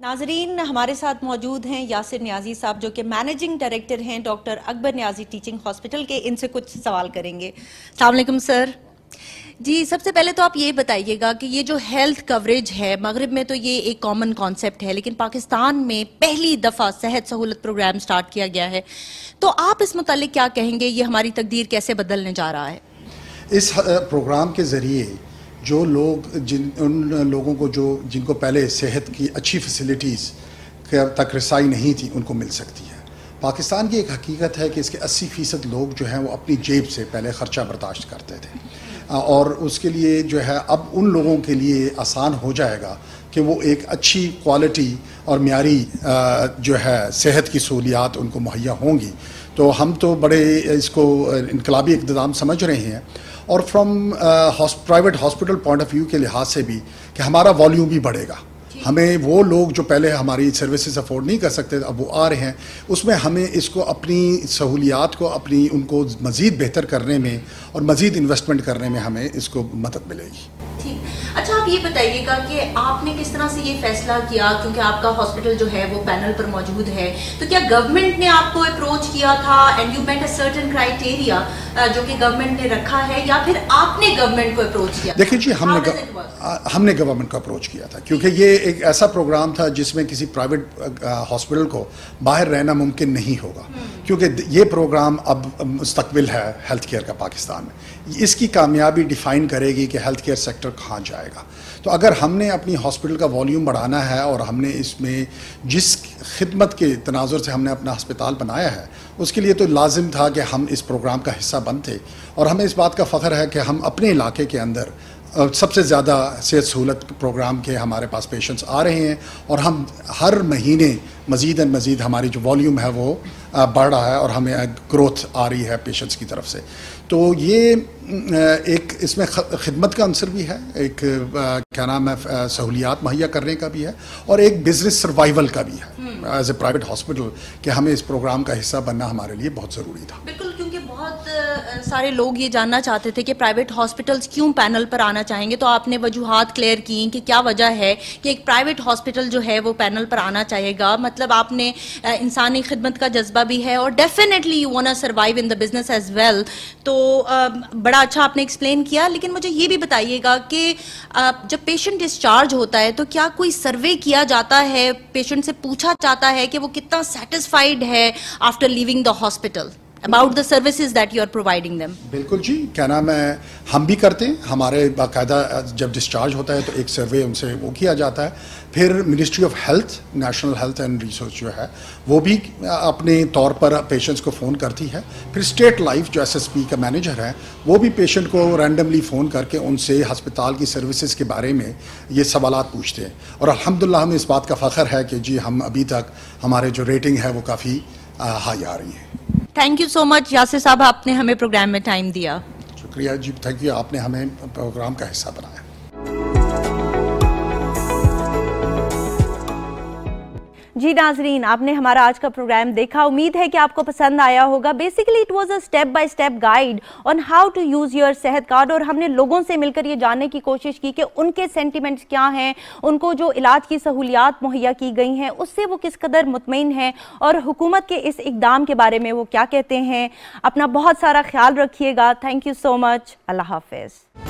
नाजरीन हमारे साथ मौजूद हैं यासिर न्याजी साहब जो कि मैनेजिंग डायरेक्टर हैं doctor Akbar Niazi teaching hospital के। इनसे कुछ सवाल करेंगे। सलामकुम सर। जी सबसे पहले तो आप ये बताइएगा कि ये जो हेल्थ कवरेज है मगरब में तो ये एक कॉमन कॉन्सेप्ट है लेकिन पाकिस्तान में पहली दफ़ा सेहत सहूलत प्रोग्राम स्टार्ट किया गया है। तो आप इस मुतालिक क्या कहेंगे? ये हमारी तकदीर कैसे बदलने जा रहा है? इस प्रोग्राम के ज़रिए जो लोग जिन, उन लोगों को जो, जिनको पहले सेहत की अच्छी फैसिलिटीज़ तक रसाई नहीं थी, उनको मिल सकती है। पाकिस्तान की एक हकीकत है कि इसके 80 फ़ीसद लोग जो हैं, वो अपनी जेब से पहले ख़र्चा बर्दाश्त करते थे। और उसके लिए जो है, अब उन लोगों के लिए आसान हो जाएगा कि वो एक अच्छी क्वालिटी और म्यारी जो है, सेहत की सहूलियात उनको मुहैया होंगी। तो हम तो बड़े इसको इनकलाबी इकदाम समझ रहे हैं। और from private hospital point of view के लिहाज से भी कि हमारा वॉल्यूम भी बढ़ेगा। हमें वो लोग जो पहले हमारी सर्विसेज़ अफोर्ड नहीं कर सकते, अब वो आ रहे हैं, उसमें हमें इसको अपनी सहूलियात को, अपनी उनको मज़ीद बेहतर करने में और मज़ीद इन्वेस्टमेंट करने में हमें इसको मदद मिलेगी। ठीक। अच्छा आप ये बताइएगा कि आपने किस तरह से ये फैसला किया? क्योंकि आपका हॉस्पिटल जो है, वो पैनल पर मौजूद है। तो क्या गवर्नमेंट ने आपको अप्रोच किया था? And you met a certain criteria जो कि गवर्नमेंट ने रखा है या फिर आपने गवर्नमेंट को अप्रोच किया? देखिए जी हमने हमने गवर्नमेंट को अप्रोच किया था क्योंकि ये एक ऐसा प्रोग्राम था जिसमें किसी प्राइवेट हॉस्पिटल को बाहर रहना मुमकिन नहीं होगा। हम्म। क्योंकि ये प्रोग्राम अब मुस्तबिल है हेल्थ केयर का पाकिस्तान में। इसकी कामयाबी डिफ़ाइन करेगी कि हेल्थ केयर सेक्टर कहाँ जाएगा। तो अगर हमने अपनी हॉस्पिटल का वॉल्यूम बढ़ाना है और हमने इसमें जिस खिदमत के तनाजर से हमने अपना अस्पताल बनाया है उसके लिए तो लाजिम था कि हम इस प्रोग्राम का हिस्सा बनते। और हमें इस बात का फ़ख्र है कि हम अपने इलाके के अंदर सबसे ज़्यादा सेहत सहूलत प्रोग्राम के हमारे पास पेशेंट्स आ रहे हैं और हम हर महीने मज़ीद एंड मज़ीद हमारी जो वॉल्यूम है वो बढ़ रहा है और हमें ग्रोथ आ रही है पेशेंट्स की तरफ़ से। तो ये एक इसमें खिदमत का अंसर भी है एक क्या नाम है सहूलियात मुहैया करने का भी है और एक बिज़नेस सर्वाइवल का भी है। एज ए प्राइवेट हॉस्पिटल कि हमें इस प्रोग्राम का हिस्सा बनना हमारे लिए बहुत ज़रूरी था। बहुत सारे लोग ये जानना चाहते थे कि प्राइवेट हॉस्पिटल्स क्यों पैनल पर आना चाहेंगे? तो आपने वजूहत क्लियर की कि क्या वजह है कि एक प्राइवेट हॉस्पिटल जो है वो पैनल पर आना चाहेगा? मतलब आपने इंसानी खिदमत का जज्बा भी है और definitely you want survive in the business as well तो बड़ा अच्छा आपने एक्सप्लेन किया, लेकिन मुझे ये भी बताइएगा कि जब पेशेंट डिस्चार्ज होता है तो क्या कोई सर्वे किया जाता है? पेशेंट से पूछा जाता है कि वो कितना सेटिस्फाइड है after living the hospital about the services that you are providing them बिल्कुल जी, क्या नाम है, हम भी करते हैं, हमारे बाकायदा जब डिस्चार्ज होता है तो एक सर्वे उनसे वो किया जाता है। फिर ministry of health national health and research जो है, वो भी अपने तौर पर पेशेंट्स को फ़ोन करती है। फिर स्टेट लाइफ जो एसएसपी का मैनेजर है, वो भी पेशेंट को रैंडमली फ़ोन करके उनसे हस्पताल की सर्विसेज़ के बारे में ये सवाल पूछते हैं। और अलहमदिल्ला हमें इस बात का फ़ख्र है कि जी, हम अभी तक हमारे जो रेटिंग है वो काफ़ी हाई आ रही है। Thank you so much Yasir साहब आपने हमें प्रोग्राम में टाइम दिया। शुक्रिया जी थैंक यू आपने हमें प्रोग्राम का हिस्सा बनाया। जी नाजरीन, आपने हमारा आज का प्रोग्राम देखा। उम्मीद है कि आपको पसंद आया होगा। Basically it was a step by step guide on how to use your Sehat card और हमने लोगों से मिलकर ये जानने की कोशिश की कि उनके सेंटिमेंट्स क्या हैं, उनको जो इलाज की सहूलियात मुहैया की गई हैं, उससे वो किस कदर मुतमिन हैं और हुकूमत के इस इकदाम के बारे में वो क्या कहते हैं। अपना बहुत सारा ख्याल रखिएगा। Thank you so much Allah हाफिज़।